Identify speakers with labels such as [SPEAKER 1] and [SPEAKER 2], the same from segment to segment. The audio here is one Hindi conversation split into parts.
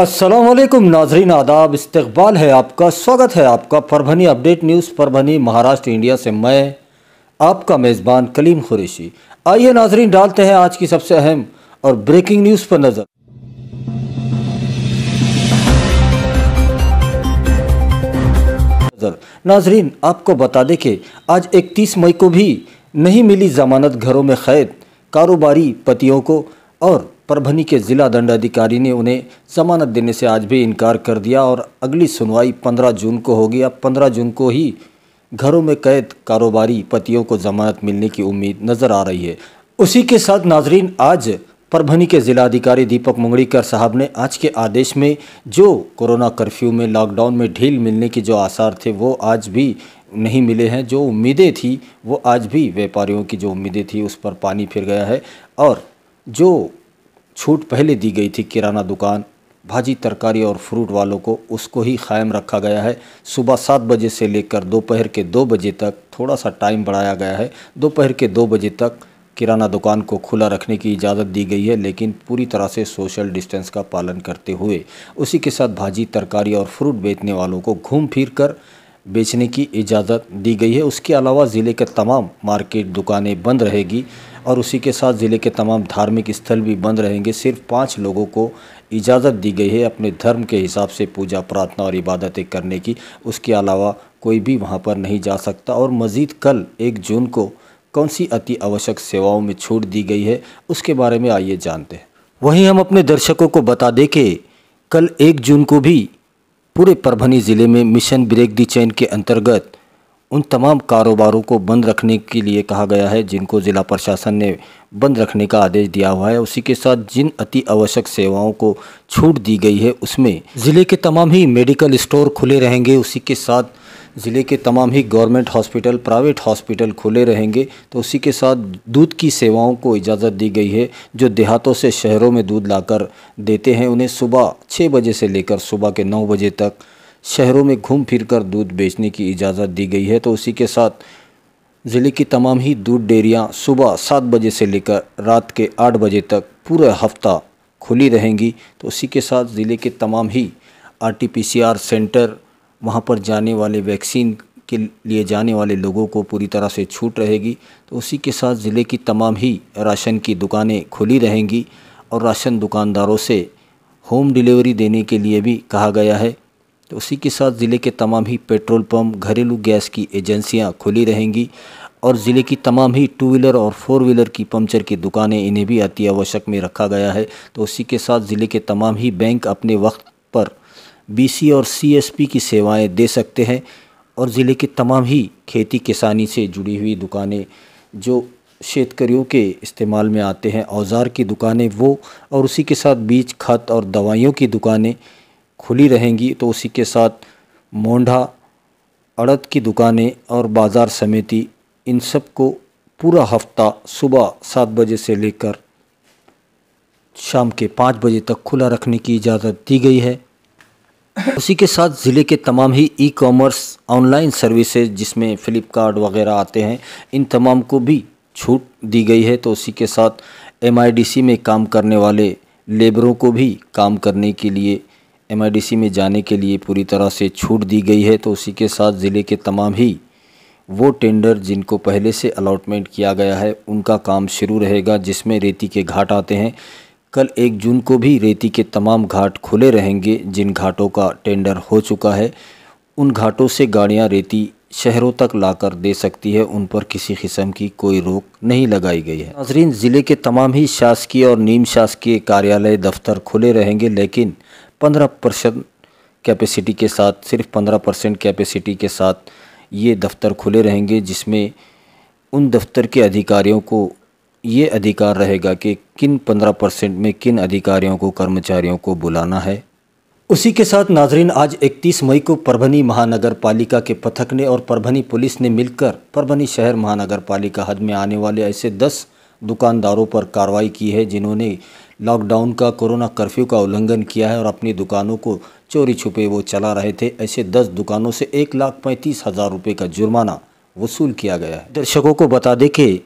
[SPEAKER 1] असलम नाजरीन आदाब इस्तबाल है आपका, स्वागत है आपका Parbhani update news, Parbhani, Maharashtra, India से मैं आपका मेज़बान कलीम खुरेशी आइए नाजरीन, डालते हैं आज की सबसे अहम और ब्रेकिंग न्यूज़ पर नज़र। नज़र। नाजरीन, आपको बता दें कि आज 31 मई को भी नहीं मिली जमानत घरों में कैद कारोबारी पतियों को और परभनी के ज़िला दंडाधिकारी ने उन्हें जमानत देने से आज भी इनकार कर दिया और अगली सुनवाई 15 जून को होगी। अब 15 जून को ही घरों में कैद कारोबारी पतियों को जमानत मिलने की उम्मीद नज़र आ रही है। उसी के साथ नाजरीन, आज परभनी के ज़िलाधिकारी दीपक मुंगड़ीकर साहब ने आज के आदेश में जो कोरोना कर्फ्यू में लॉकडाउन में ढील मिलने के जो आसार थे, वो आज भी नहीं मिले हैं। जो उम्मीदें थी, वो आज भी व्यापारियों की जो उम्मीदें थी, उस पर पानी फिर गया है। और जो छूट पहले दी गई थी किराना दुकान। भाजी, तरकारी और फ्रूट वालों को उसको ही क़ायम रखा गया है। सुबह सात बजे से लेकर दोपहर के दो बजे तक थोड़ा सा टाइम बढ़ाया गया है। दोपहर के दो बजे तक किराना दुकान को खुला रखने की इजाज़त दी गई है, लेकिन पूरी तरह से सोशल डिस्टेंस का पालन करते हुए उसी के साथ भाजी, तरकारी और फ्रूट बेचने वालों को घूम फिर कर बेचने की इजाज़त दी गई है। उसके अलावा ज़िले के तमाम मार्केट दुकानें बंद रहेगी। और उसी के साथ ज़िले के तमाम धार्मिक स्थल भी बंद रहेंगे। सिर्फ़ पाँच लोगों को इजाज़त दी गई है अपने धर्म के हिसाब से पूजा, प्रार्थना और इबादतें करने की। उसके अलावा कोई भी वहाँ पर नहीं जा सकता। और मज़ीद कल एक जून को कौन सी अति आवश्यक सेवाओं में छूट दी गई है, उसके बारे में आइए जानते हैं। वहीं हम अपने दर्शकों को बता दें कि कल एक जून को भी पूरे परभनी ज़िले में मिशन ब्रेक दी चैन के अंतर्गत उन तमाम कारोबारों को बंद रखने के लिए कहा गया है, जिनको ज़िला प्रशासन ने बंद रखने का आदेश दिया हुआ है। उसी के साथ जिन अति आवश्यक सेवाओं को छूट दी गई है, उसमें ज़िले के तमाम ही मेडिकल स्टोर खुले रहेंगे। उसी के साथ ज़िले के तमाम ही गवर्नमेंट हॉस्पिटल, प्राइवेट हॉस्पिटल खुले रहेंगे। तो उसी के साथ दूध की सेवाओं को इजाज़त दी गई है, जो देहातों से शहरों में दूध लाकर देते हैं। उन्हें सुबह छः बजे से लेकर सुबह के नौ बजे तक शहरों में घूम फिर कर दूध बेचने की इजाज़त दी गई है तो उसी के साथ ज़िले की तमाम ही दूध डेयरियाँ सुबह सात बजे से लेकर रात के आठ बजे तक पूरा हफ़्ता खुली रहेंगी। तो उसी के साथ ज़िले के तमाम ही आरटीपीसीआर सेंटर, वहाँ पर जाने वाले वैक्सीन के लिए जाने वाले लोगों को पूरी तरह से छूट रहेगी। तो उसी के साथ ज़िले की तमाम ही राशन की दुकानें खुली रहेंगी और राशन दुकानदारों से होम डिलीवरी देने के लिए भी कहा गया है। तो उसी के साथ ज़िले के तमाम ही पेट्रोल पंप, घरेलू गैस की एजेंसियाँ खुली रहेंगी और ज़िले की तमाम ही टू व्हीलर और फोर व्हीलर की पंचर की दुकानें इन्हें भी अति आवश्यक में रखा गया है। तो उसी के साथ ज़िले के तमाम ही बैंक अपने वक्त पर बीसी और सीएसपी की सेवाएँ दे सकते हैं और ज़िले के तमाम ही खेती किसानी से जुड़ी हुई दुकानें जो शेतकरियों के इस्तेमाल में आते हैं। औज़ार की दुकानें वो और उसी के साथ बीज, खत और दवाइयों की दुकानें खुली रहेंगी तो उसी के साथ मोंढा, अड़द की दुकानें और बाज़ार समिति, इन सबको पूरा हफ़्ता सुबह सात बजे से लेकर शाम के पाँच बजे तक खुला रखने की इजाज़त दी गई है। उसी के साथ ज़िले के तमाम ही ई कॉमर्स ऑनलाइन सर्विसेज़ जिसमें फ़्लिपकार्ट वगैरह आते हैं, इन तमाम को भी छूट दी गई है तो उसी के साथ एमआईडीसी में काम करने वाले लेबरों को भी काम करने के लिए एमआईडीसी में जाने के लिए पूरी तरह से छूट दी गई है तो उसी के साथ ज़िले के तमाम ही वो टेंडर जिनको पहले से अलाटमेंट किया गया है, उनका काम शुरू रहेगा, जिसमें रेती के घाट आते हैं। कल एक जून को भी रेती के तमाम घाट खुले रहेंगे, जिन घाटों का टेंडर हो चुका है। उन घाटों से गाड़ियाँ रेती शहरों तक लाकर दे सकती है, उन पर किसी किस्म की कोई रोक नहीं लगाई गई है। नाजरीन, ज़िले के तमाम ही शासकीय और नीम शासकीय कार्यालय दफ्तर खुले रहेंगे, लेकिन पंद्रह परसेंट कैपेसिटी के साथ, सिर्फ़ पंद्रह परसेंट कैपेसिटी के साथ ये दफ्तर खुले रहेंगे, जिसमें उन दफ्तर के अधिकारियों को ये अधिकार रहेगा कि किन पंद्रह परसेंट में किन अधिकारियों को, कर्मचारियों को बुलाना है। उसी के साथ नाजरीन, आज 31 मई को परभनी महानगर पालिका के पथक ने और परभनी पुलिस ने मिलकर परभनी शहर महानगर पालिका हद में आने वाले ऐसे 10 दुकानदारों पर कार्रवाई की है, जिन्होंने लॉकडाउन का कोरोना कर्फ्यू का उल्लंघन किया है और अपनी दुकानों को चोरी छुपे वो चला रहे थे। ऐसे दस दुकानों से एक लाख पैंतीस हज़ार रुपये का जुर्माना वसूल किया गया है। दर्शकों को बता दें कि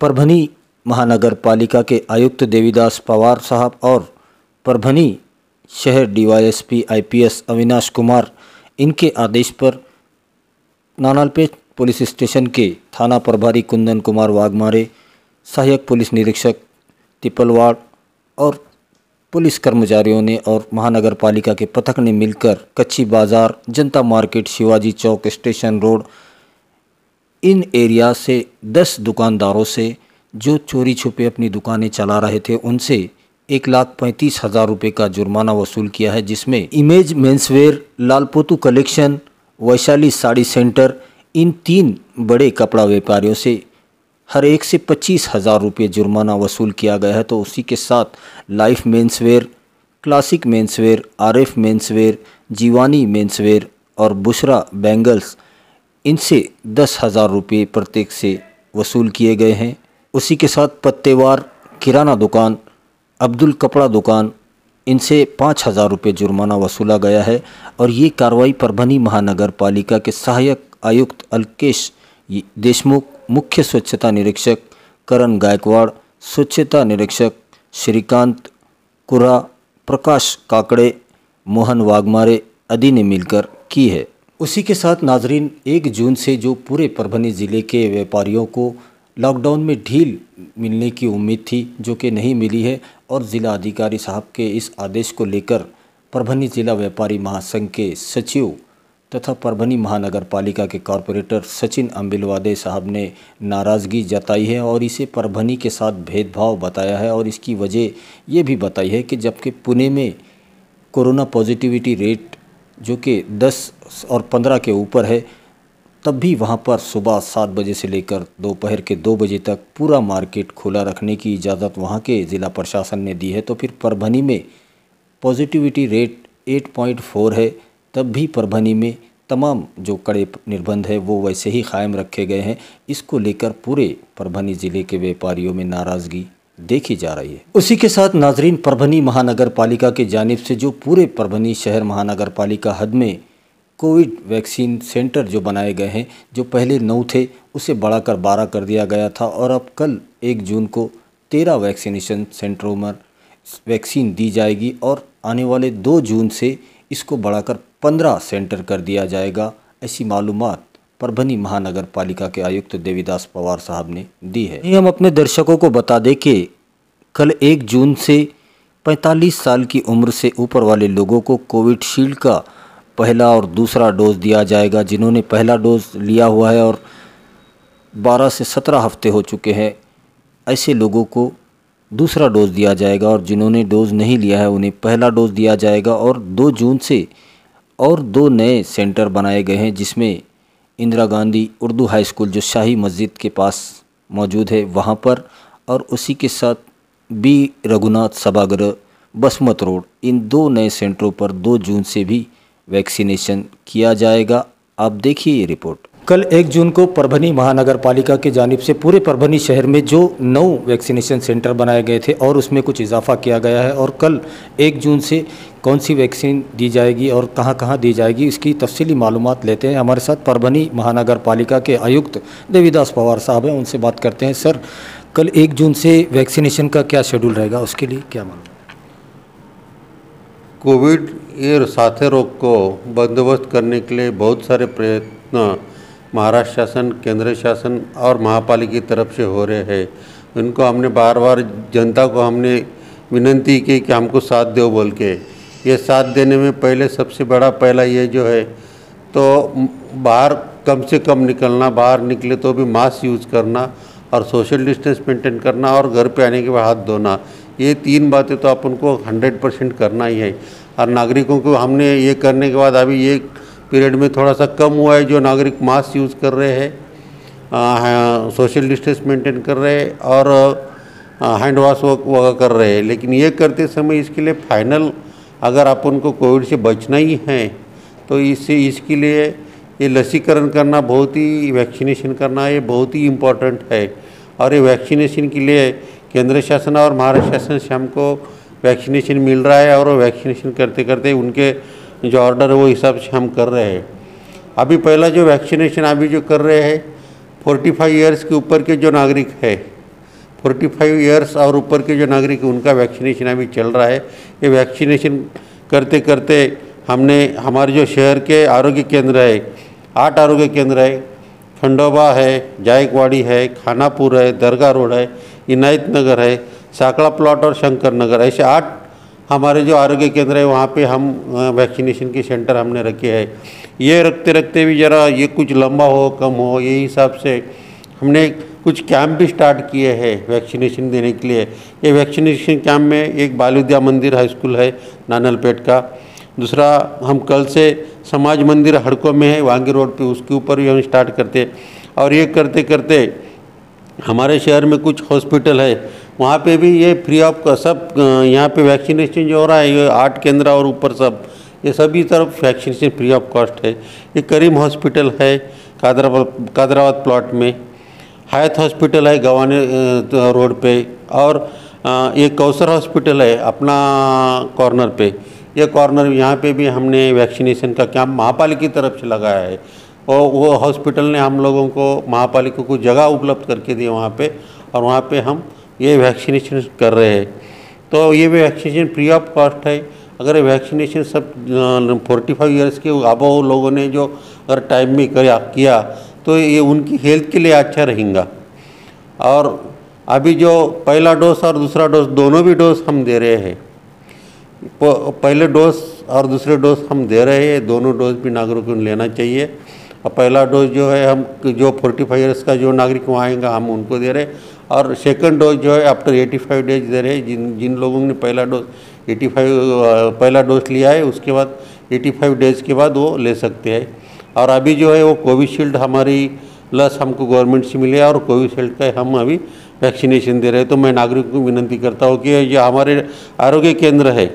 [SPEAKER 1] परभनी महानगर पालिका के आयुक्त देवीदास पवार साहब और परभनी शहर डीवाईएसपी आईपीएस अविनाश कुमार इनके आदेश पर नानालपेट पुलिस स्टेशन के थाना प्रभारी कुंदन कुमार वाघमारे, सहायक पुलिस निरीक्षक तिपलवाड़ और पुलिस कर्मचारियों ने और महानगर पालिका के पथक ने मिलकर Kachchi Bazaar, Janta market, Shivaji Chowk station road, इन एरिया से दस दुकानदारों से जो चोरी छुपे अपनी दुकानें चला रहे थे, उनसे एक लाख पैंतीस हज़ार रुपये का जुर्माना वसूल किया है, जिसमें image menswear, Lalpotu collection, Vaishali sari centre, इन तीन बड़े कपड़ा व्यापारियों से हर एक से पच्चीस हज़ार रुपये जुर्माना वसूल किया गया है तो उसी के साथ life menswear, classic menswear, RF menswear, Jivani menswear और बुशरा बैंगल्स, इनसे दस हज़ार रुपये प्रत्येक से वसूल किए गए हैं। उसी के साथ पत्तेवार, किराना दुकान, अब्दुल कपड़ा दुकान, इनसे पाँच हज़ार रुपये जुर्माना वसूला गया है और ये कार्रवाई परभनी महानगर पालिका के सहायक आयुक्त अल्केश देशमुख मुख्य स्वच्छता निरीक्षक करण गायकवाड़, स्वच्छता निरीक्षक श्रीकांत कुरा प्रकाश काकड़े, मोहन वाघमारे आदि ने मिलकर की है। उसी के साथ नाजरीन, एक जून से जो पूरे परभनी ज़िले के व्यापारियों को लॉकडाउन में ढील मिलने की उम्मीद थी, जो कि नहीं मिली है, और ज़िला अधिकारी साहब के इस आदेश को लेकर परभनी ज़िला व्यापारी महासंघ के सचिव तथा परभनी महानगर पालिका के कॉरपोरेटर सचिन अम्बिलवादे साहब ने नाराज़गी जताई है और इसे परभनी के साथ भेदभाव बताया है और इसकी वजह ये भी बताई है कि जबकि पुणे में कोरोना पॉजिटिविटी रेट जो कि 10 और 15 के ऊपर है, तब भी वहाँ पर सुबह सात बजे से लेकर दोपहर के दो बजे तक पूरा मार्केट खुला रखने की इजाज़त वहाँ के ज़िला प्रशासन ने दी है। तो फिर परभनी में पॉजिटिविटी रेट 8.4 है तब भी परभनी में तमाम जो कड़े निर्बंध है, वो वैसे ही कायम रखे गए हैं। इसको लेकर पूरे परभनी ज़िले के व्यापारियों में नाराज़गी देखी जा रही है। उसी के साथ नाजरीन, परभनी महानगर पालिका की जानब से जो पूरे परभनी शहर महानगर पालिका हद में कोविड वैक्सीन सेंटर जो बनाए गए हैं, जो पहले नौ थे, उसे बढ़ाकर बारह कर दिया गया था और अब कल एक जून को तेरह वैक्सीनेशन सेंटरों में वैक्सीन दी जाएगी और आने वाले दो जून से इसको बढ़ाकर पंद्रह सेंटर कर दिया जाएगा, ऐसी मालूम परभनी महानगर पालिका के आयुक्त देवीदास पवार साहब ने दी है। हम अपने दर्शकों को बता दें कि कल एक जून से 45 साल की उम्र से ऊपर वाले लोगों को कोविडशील्ड का पहला और दूसरा डोज दिया जाएगा, जिन्होंने पहला डोज लिया हुआ है और 12 से 17 हफ़्ते हो चुके हैं। ऐसे लोगों को दूसरा डोज दिया जाएगा और जिन्होंने डोज नहीं लिया है, उन्हें पहला डोज दिया जाएगा और 2 जून से और दो नए सेंटर बनाए गए हैं, जिसमें इंदिरा गांधी उर्दू हाई स्कूल, जो शाही मस्जिद के पास मौजूद है, वहाँ पर और उसी के साथ बी. रघुनाथ सभागृह, बसमत रोड। इन दो नए सेंटरों पर दो जून से भी वैक्सीनेशन किया जाएगा। आप देखिए ये रिपोर्ट। कल एक जून को परभनी महानगर पालिका की जानब से पूरे परभनी शहर में जो नौ वैक्सीनेशन सेंटर बनाए गए थे और उसमें कुछ इजाफा किया गया है और कल एक जून से कौन सी वैक्सीन दी जाएगी और कहाँ कहाँ दी जाएगी, इसकी तफसीली मालूम लेते हैं। हमारे साथ परभनी महानगर पालिका के आयुक्त देवीदास पवार साहब हैं, उनसे बात करते हैं। सर, कल एक जून से वैक्सीनेशन का क्या शेड्यूल रहेगा, उसके लिए क्या मालूम?
[SPEAKER 2] कोविड ये साथे रोग को बंदोबस्त करने के लिए बहुत सारे प्रयत्न महाराष्ट्र शासन, केंद्र शासन और महापालिका की तरफ़ से हो रहे हैं। उनको हमने बार बार जनता को हमने विनंती की कि हमको साथ दो बोल के। ये साथ देने में पहले सबसे बड़ा पहला ये जो है तो बाहर कम से कम निकलना, बाहर निकले तो भी मास्क यूज़ करना और सोशल डिस्टेंस मेंटेन करना और घर पे आने के बाद हाथ धोना। ये तीन बातें तो अपन को हंड्रेड परसेंट करना ही है। और नागरिकों को हमने ये करने के बाद अभी ये पीरियड में थोड़ा सा कम हुआ है, जो नागरिक मास्क यूज़ कर रहे हैं सोशल डिस्टेंस मेंटेन कर रहे हैं और हैंड वॉश वगैरह कर रहे हैं। लेकिन ये करते समय इसके लिए फाइनल अगर आप उनको कोविड से बचना ही है तो इससे, इसके लिए ये लसीकरण करना बहुत ही, वैक्सीनेशन करना ये बहुत ही इम्पोर्टेंट है। और ये वैक्सीनेशन के लिए केंद्र शासन और महाराष्ट्र शासन से हमको वैक्सीनेशन मिल रहा है और वैक्सीनेशन करते करते उनके जो ऑर्डर है, वो हिसाब से हम कर रहे हैं। अभी पहला जो वैक्सीनेशन अभी जो कर रहे हैं फोर्टी फाइव ईयर्स के ऊपर के जो नागरिक है फोर्टी फाइव ईयर्स और ऊपर के जो नागरिक है, उनका वैक्सीनेशन अभी चल रहा है। ये वैक्सीनेशन करते करते हमने, हमारे जो शहर के आरोग्य केंद्र है, आठ आरोग्य केंद्र है, खंडोबा है, जायकवाड़ी है, खानापुर है, दरगाह रोड है इनायत नगर है, साकड़ा प्लॉट और शंकर नगर ऐसे आठ हमारे जो आरोग्य केंद्र है, वहाँ पे हम वैक्सीनेशन के सेंटर हमने रखे हैं। ये रखते रखते भी ज़रा ये कुछ लंबा हो, कम हो यही हिसाब से हमने कुछ कैंप भी स्टार्ट किए हैं वैक्सीनेशन देने के लिए। ये वैक्सीनेशन कैंप में एक बाल विद्या मंदिर हाई स्कूल है, नानलपेट का। दूसरा, हम कल से समाज मंदिर हड़कों में है, वांगी रोड पे, उसके ऊपर भी हम स्टार्ट करते और ये करते करते हमारे शहर में कुछ हॉस्पिटल है वहाँ पे भी ये फ्री ऑफ़ का सब यहाँ पे वैक्सीनेशन जो हो रहा है, ये आठ केंद्र और ऊपर सब, ये सभी तरफ़ वैक्सीनेशन फ्री ऑफ़ कॉस्ट है। ये करीम हॉस्पिटल है कादराबाद कादराबाद प्लॉट में। हायत हॉस्पिटल है, गवाने रोड पे। और ये कौसर हॉस्पिटल है, अपना कॉर्नर पे। ये कॉर्नर यहाँ पे भी हमने वैक्सीनेशन का कैंप महापालिका की तरफ़ से लगाया है। और वो हॉस्पिटल ने हम लोगों को, महापालिका को जगह उपलब्ध करके दी वहाँ पे। और वहाँ पे हम ये वैक्सीनेशन कर रहे हैं। तो ये भी वैक्सीनेशन फ्री ऑफ़ कॉस्ट है। अगर वैक्सीनेशन सब फोर्टी फाइव ईयर्स के अबव लोगों ने जो अगर टाइम में किया तो ये उनकी हेल्थ के लिए अच्छा रहेगा। और अभी जो पहला डोज और दूसरा डोज दोनों भी डोज हम दे रहे हैं। पहले डोज और दूसरे डोज हम दे रहे हैं। दोनों डोज भी नागरिकों को लेना चाहिए। और पहला डोज जो है हम, जो फोर्टी फाइव ईयर्स का जो नागरिक वहाँ आएँगे, हम उनको दे रहे हैं। और सेकंड डोज जो है आफ्टर 85 डेज़ दे रहे जिन जिन लोगों ने पहला डोज 85 पहला डोज लिया है, उसके बाद 85 डेज़ के बाद वो ले सकते हैं। और अभी जो है, वो कोविशील्ड हमारी लस हमको गवर्नमेंट से मिले और कोविशील्ड का हम अभी वैक्सीनेशन दे रहे हैं। तो मैं नागरिकों को विनंती करता हूँ कि जो हमारे आरोग्य केंद्र है,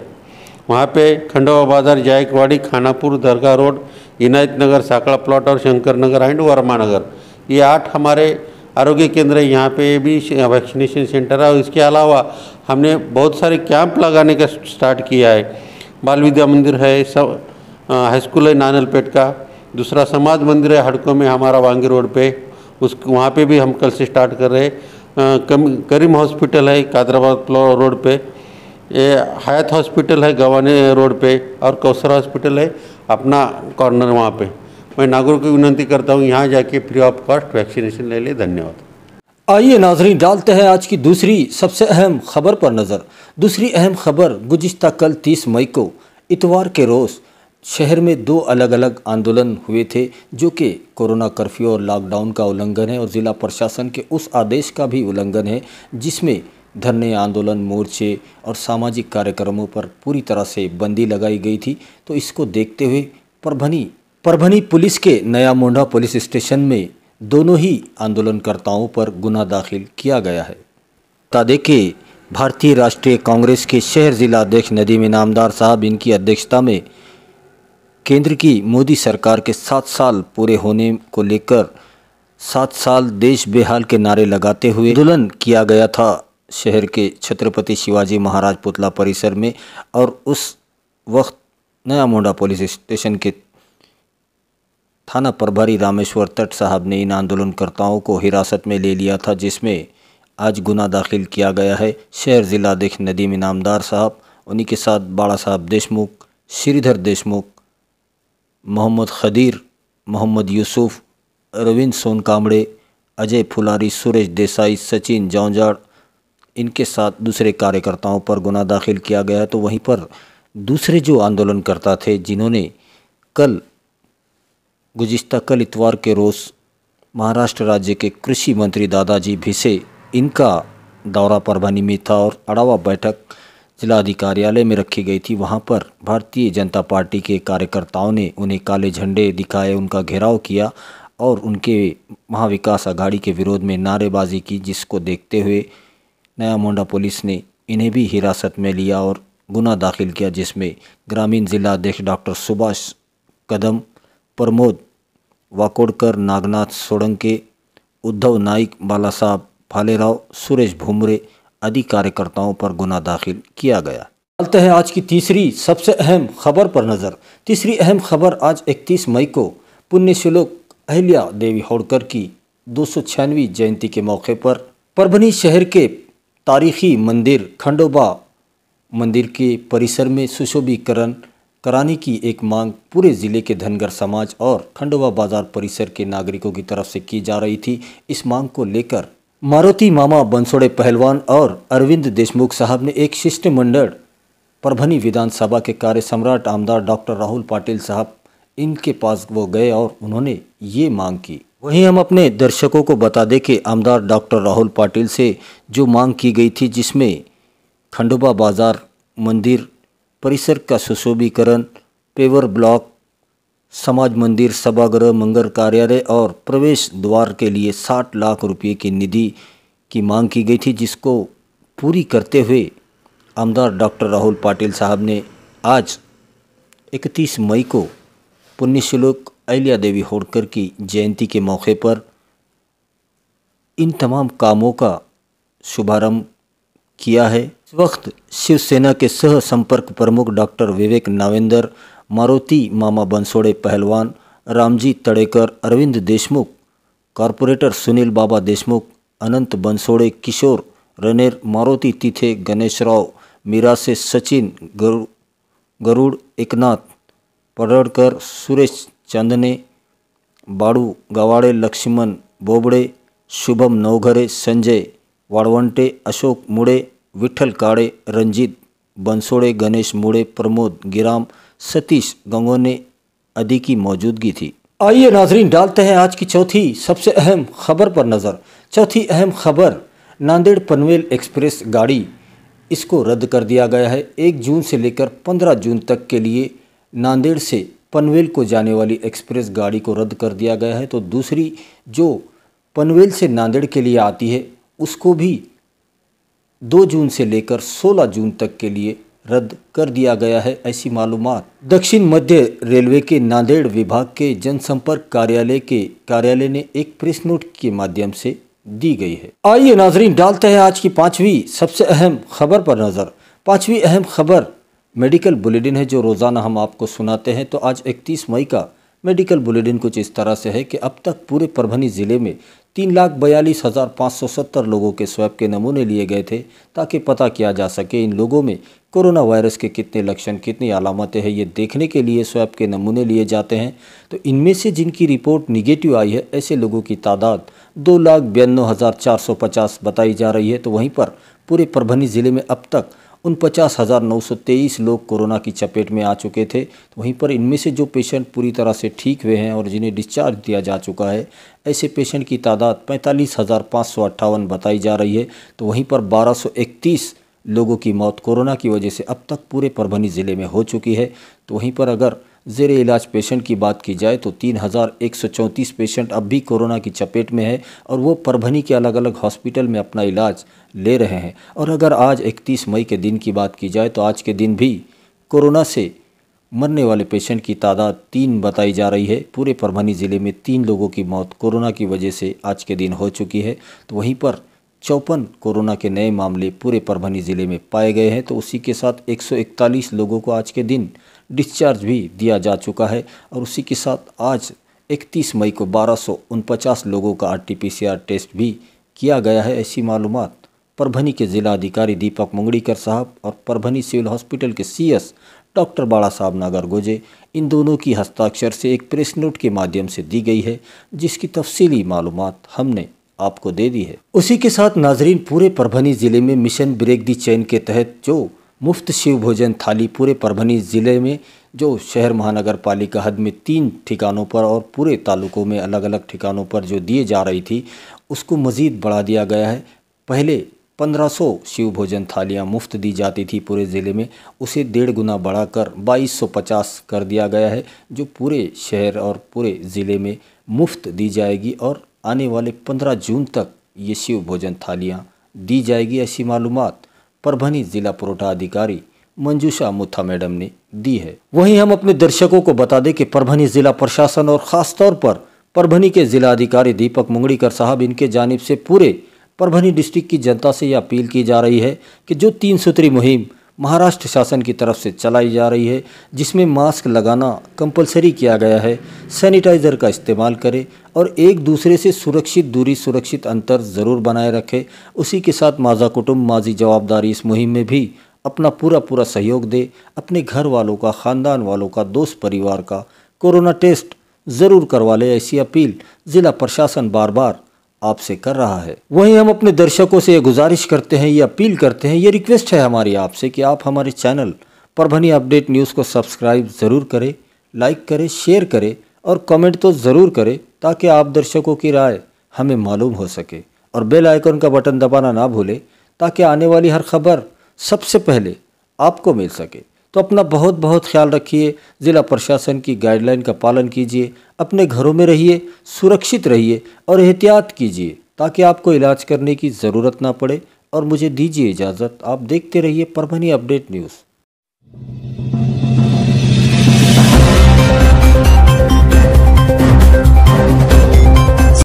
[SPEAKER 2] वहाँ पे खंडवा बाज़ार, जायकवाड़ी, खानापुर, दरगाह रोड इनायत नगर साकड़ा प्लॉट और शंकर नगर एंड वर्मा नगर ये आठ हमारे आरोग्य केंद्र है, यहाँ पे भी वैक्सीनेशन सेंटर है और इसके अलावा हमने बहुत सारे कैंप लगाने का स्टार्ट किया है। बाल विद्या मंदिर है, सब हाई स्कूल है नानलपेट का। दूसरा समाज मंदिर है हड़कों में, हमारा वांगी रोड पे। उस, वहाँ पे भी हम कल से स्टार्ट कर रहे हैं। करीम हॉस्पिटल है कादराबाद रोड पे। ये हयात हॉस्पिटल है गवाने रोड पे और कौसर हॉस्पिटल है, अपना कॉर्नर वहाँ पे। मैं नागरिकों की विनंती करता हूँ, यहाँ जाके फ्री ऑफ़ कॉस्ट वैक्सीनेशन ले लें, धन्यवाद।
[SPEAKER 1] आइए नाजरीन, डालते हैं आज की दूसरी सबसे अहम खबर पर नज़र। दूसरी अहम खबर गुज्त कल 30 मई को, इतवार के रोज़ शहर में दो अलग अलग आंदोलन हुए थे, जो कि कोरोना कर्फ्यू और लॉकडाउन का उल्लंघन है और ज़िला प्रशासन के उस आदेश का भी उल्लंघन है, जिसमें धरने आंदोलन, मोर्चे और सामाजिक कार्यक्रमों पर पूरी तरह से बंदी लगाई गई थी। तो इसको देखते हुए परभनी परभनी पुलिस के नया मोंढा पुलिस स्टेशन में दोनों ही आंदोलनकर्ताओं पर गुना दाखिल किया गया है। बता दें कि भारतीय राष्ट्रीय कांग्रेस के शहर जिला अध्यक्ष नदीम इनामदार साहब इनकी अध्यक्षता में केंद्र की मोदी सरकार के सात साल पूरे होने को लेकर सात साल देश बेहाल के नारे लगाते हुए आंदोलन किया गया था। शहर के छत्रपति शिवाजी महाराज पुतला परिसर में और उस वक्त नया मोंडा पुलिस स्टेशन के थाना प्रभारी रामेश्वर तट साहब ने इन आंदोलनकर्ताओं को हिरासत में ले लिया था, जिसमें आज गुना दाखिल किया गया है। शहर जिला अध्यक्ष नदीम इनामदार साहब, उन्हीं के साथ बाड़ा साहब देशमुख, श्रीधर देशमुख, मोहम्मद खदीर, मोहम्मद यूसुफ रविंद्र सोन कामड़े अजय फुलारी, सुरेश देसाई, सचिन जौंजाड़ इनके साथ दूसरे कार्यकर्ताओं पर गुना दाखिल किया गया तो वहीं पर दूसरे जो आंदोलनकर्ता थे, जिन्होंने कल गुज्त कल इतवार के रोज़ महाराष्ट्र राज्य के कृषि मंत्री दादाजी भिसे इनका दौरा परभनी में था और अड़ावा बैठक जिलाधिकारियालय में रखी गई थी। वहाँ पर भारतीय जनता पार्टी के कार्यकर्ताओं ने उन्हें काले झंडे दिखाए, उनका घेराव किया और उनके महाविकास आघाड़ी के विरोध में नारेबाजी की, जिसको देखते हुए नया मोंडा पुलिस ने इन्हें भी हिरासत में लिया और गुना दाखिल किया, जिसमें ग्रामीण जिला अध्यक्ष डॉक्टर सुभाष कदम प्रमोद वाकोडकर, नागनाथ सोडंके, उद्धव नाइक बाला साहब फालेराव, सुरेश भूमरे आदि कार्यकर्ताओं पर गुना दाखिल किया गया। चलते हैं आज की तीसरी सबसे अहम खबर पर नज़र। तीसरी अहम खबर आज 31 मई को पुण्यश्लोक अहिल्या देवी होड़कर की दो जयंती के मौके पर परभनी शहर के तारीखी मंदिर खंडोबा मंदिर के परिसर में सुशोभीकरण कराने की एक मांग पूरे ज़िले के धनगर समाज और खंडवा बाज़ार परिसर के नागरिकों की तरफ़ से की जा रही थी। इस मांग को लेकर मारुति मामा बंसोड़े पहलवान और अरविंद देशमुख साहब ने एक शिष्टमंडल, परभनी विधानसभा के कार्य सम्राट आमदार डॉक्टर राहुल पाटिल साहब इनके पास वो गए और उन्होंने ये मांग की। वहीं हम अपने दर्शकों को बता दें कि आमदार डॉक्टर राहुल पाटिल से जो मांग की गई थी, जिसमें खंडोबा बाज़ार मंदिर परिसर का सुशोभीकरण, पेवर ब्लॉक, समाज मंदिर, सभागृह, मंगल कार्यालय और प्रवेश द्वार के लिए 60 लाख रुपए की निधि की मांग की गई थी, जिसको पूरी करते हुए आमदार डॉक्टर राहुल पाटिल साहब ने आज 31 मई को पुण्यश्लोक अहिल्या देवी होड़कर की जयंती के मौके पर इन तमाम कामों का शुभारंभ किया है। इस वक्त शिवसेना के सह संपर्क प्रमुख डॉक्टर विवेक नावेंदर, मारुति मामा बंसोड़े पहलवान, रामजी तड़ेकर, अरविंद देशमुख, कॉरपोरेटर सुनील बाबा देशमुख, अनंत बंसोड़े किशोर, रनेर मारुति तिथे गणेशराव मीरा से सचिन गरु, गरुड़ एकनाथ पड़ड़कर सुरेश चंदने बाड़ू गवाड़े लक्ष्मण बोबड़े, शुभम नवघरे संजय वाड़वंटे अशोक मुड़े विठल काड़े रंजीत बंसोड़े गणेश मुड़े, प्रमोद गिराम, सतीश गंगोने आदि की मौजूदगी थी। आइए नाजरीन, डालते हैं आज की चौथी सबसे अहम खबर पर नज़र। चौथी अहम खबर, नांदेड़ पनवेल एक्सप्रेस गाड़ी। इसको रद्द कर दिया गया है। एक जून से लेकर पंद्रह जून तक के लिए नांदेड़ से पनवेल को जाने वाली एक्सप्रेस गाड़ी को रद्द कर दिया गया है। तो दूसरी जो पनवेल से नांदेड़ के लिए आती है, उसको भी दो जून से लेकर 16 जून तक के लिए रद्द कर दिया गया है ऐसी मालूम दक्षिण मध्य रेलवे के नांदेड़ विभाग के जनसंपर्क कार्यालय के कार्यालय ने एक प्रेस नोट के माध्यम से दी गई है। आइए नाजरीन, डालते हैं आज की पांचवी, सबसे अहम खबर पर नज़र। पांचवी अहम खबर, मेडिकल बुलेटिन है जो रोज़ाना हम आपको सुनाते हैं। तो आज 31 मई का मेडिकल बुलेटिन कुछ इस तरह से है कि अब तक पूरे परभनी ज़िले में तीन लाख बयालीस हज़ार पाँच सौ सत्तर लोगों के स्वैब के नमूने लिए गए थे ताकि पता किया जा सके इन लोगों में कोरोना वायरस के कितने लक्षण, कितनी अलामतें हैं, ये देखने के लिए स्वैब के नमूने लिए जाते हैं। तो इनमें से जिनकी रिपोर्ट निगेटिव आई है, ऐसे लोगों की तादाद दो लाख बयानवे हज़ार चार सौ पचास बताई जा रही है। तो वहीं पर पूरे परभनी ज़िले में अब तक उन पचास हज़ार नौ सौ तेईस लोग कोरोना की चपेट में आ चुके थे। तो वहीं पर इनमें से जो पेशेंट पूरी तरह से ठीक हुए हैं और जिन्हें डिस्चार्ज दिया जा चुका है, ऐसे पेशेंट की तादाद पैंतालीस हज़ार पाँच सौ अट्ठावन बताई जा रही है। तो वहीं पर बारह सौ इकतीस लोगों की मौत कोरोना की वजह से अब तक पूरे परभनी ज़िले में हो चुकी है। तो वहीं पर अगर जेर इलाज पेशेंट की बात की जाए तो तीन हज़ार एक सौ चौंतीस पेशेंट अब भी कोरोना की चपेट में है और वो परभनी के अलग अलग हॉस्पिटल में अपना इलाज ले रहे हैं। और अगर आज इकतीस मई के दिन की बात की जाए तो आज के दिन भी कोरोना से मरने वाले पेशेंट की तादाद तीन बताई जा रही है। पूरे परभनी ज़िले में तीन लोगों की मौत कोरोना की वजह से आज के दिन हो चुकी है। तो वहीं पर चौपन कोरोना के नए मामले पूरे परभनी ज़िले में पाए गए हैं। तो उसी के साथ 141 लोगों को आज के दिन डिस्चार्ज भी दिया जा चुका है। और उसी के साथ आज 31 मई को बारह लोगों का आरटीपीसीआर टेस्ट भी किया गया है। ऐसी मालूम परभनी के जिला अधिकारी दीपक मुंगड़ीकर साहब और परभनी सिविल हॉस्पिटल के सीएस डॉक्टर बाड़ा साहब नागर गोजे, इन दोनों की हस्ताक्षर से एक प्रेस नोट के माध्यम से दी गई है, जिसकी तफसीली मालूम हमने आपको दे दी है। उसी के साथ नाजरीन, पूरे परभनी ज़िले में मिशन ब्रेक दी चैन के तहत जो मुफ़्त शिव भोजन थाली पूरे परभनी ज़िले में, जो शहर महानगर पालिका हद में तीन ठिकानों पर और पूरे तालुकों में अलग अलग ठिकानों पर जो दिए जा रही थी, उसको मज़ीद बढ़ा दिया गया है। पहले 1500 शिव भोजन थालियाँ मुफ़्त दी जाती थी पूरे ज़िले में। उसे डेढ़ गुना बढ़ाकर 2250 कर दिया गया है, जो पूरे शहर और पूरे ज़िले में मुफ़्त दी जाएगी और आने वाले 15 जून तक ये शिव भोजन थालियाँ दी जाएगी ऐसी मालूम परभनी जिला पुरोठा अधिकारी मंजूषा मुथा मैडम ने दी है। वहीं हम अपने दर्शकों को बता दें कि परभनी जिला प्रशासन और ख़ासतौर पर परभनी के जिला अधिकारी दीपक मुंगड़ीकर साहब इनके जानब से पूरे परभनी डिस्ट्रिक्ट की जनता से यह अपील की जा रही है कि जो तीन सूत्री मुहिम महाराष्ट्र शासन की तरफ़ से चलाई जा रही है, जिसमें मास्क लगाना कंपलसरी किया गया है, सैनिटाइज़र का इस्तेमाल करें और एक दूसरे से सुरक्षित, दूरी सुरक्षित अंतर ज़रूर बनाए रखें। उसी के साथ माजा कुटुंब माजी जवाबदारी इस मुहिम में भी अपना पूरा पूरा सहयोग दे, अपने घर वालों का, ख़ानदान वालों का, दोस्त परिवार का कोरोना टेस्ट ज़रूर करवा ले, ऐसी अपील ज़िला प्रशासन बार बार आपसे कर रहा है। वहीं हम अपने दर्शकों से ये गुजारिश करते हैं, ये अपील करते हैं, ये रिक्वेस्ट है हमारी आपसे कि आप हमारे चैनल परभनी अपडेट न्यूज़ को सब्सक्राइब ज़रूर करें लाइक करें शेयर करें और कमेंट तो ज़रूर करें ताकि आप दर्शकों की राय हमें मालूम हो सके। और बेल आइकन का बटन दबाना ना भूलें ताकि आने वाली हर खबर सबसे पहले आपको मिल सके। तो अपना बहुत बहुत ख्याल रखिए, ज़िला प्रशासन की गाइडलाइन का पालन कीजिए, अपने घरों में रहिए, सुरक्षित रहिए और एहतियात कीजिए, ताकि आपको इलाज करने की ज़रूरत ना पड़े और मुझे दीजिए इजाज़त। आप देखते रहिए परभनी अपडेट न्यूज़।